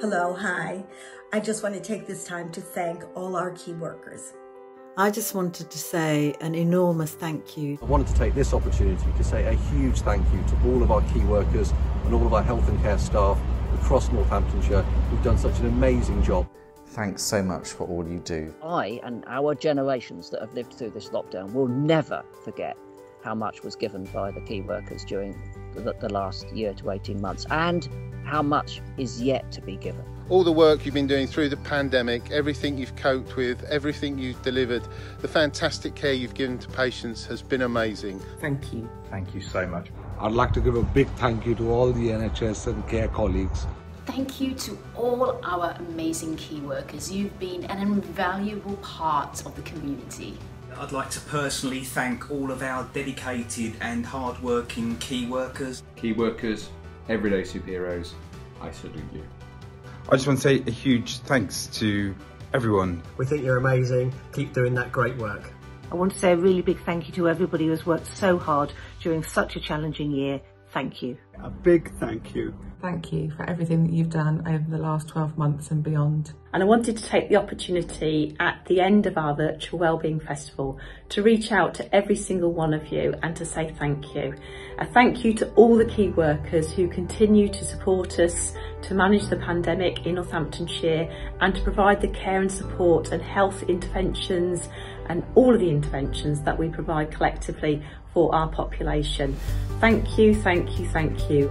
Hello, hi. I just want to take this time to thank all our key workers. I just wanted to say an enormous thank you. I wanted to take this opportunity to say a huge thank you to all of our key workers and all of our health and care staff across Northamptonshire who've done such an amazing job. Thanks so much for all you do. I and our generations that have lived through this lockdown will never forget how much was given by the key workers during the, the last year to 18 months and how much is yet to be given. All the work you've been doing through the pandemic, everything you've coped with, everything you've delivered, the fantastic care you've given to patients has been amazing. Thank you. Thank you so much. I'd like to give a big thank you to all the NHS and care colleagues. Thank you to all our amazing key workers. You've been an invaluable part of the community. I'd like to personally thank all of our dedicated and hard-working key workers. Key workers, everyday superheroes, I salute you. I just want to say a huge thanks to everyone. We think you're amazing. Keep doing that great work. I want to say a really big thank you to everybody who has worked so hard during such a challenging year. Thank you. A big thank you. Thank you for everything that you've done over the last 12 months and beyond. And I wanted to take the opportunity at the end of our virtual wellbeing festival to reach out to every single one of you and to say thank you. A thank you to all the key workers who continue to support us to manage the pandemic in Northamptonshire and to provide the care and support and health interventions and all of the interventions that we provide collectively for our population. Thank you, thank you, thank you.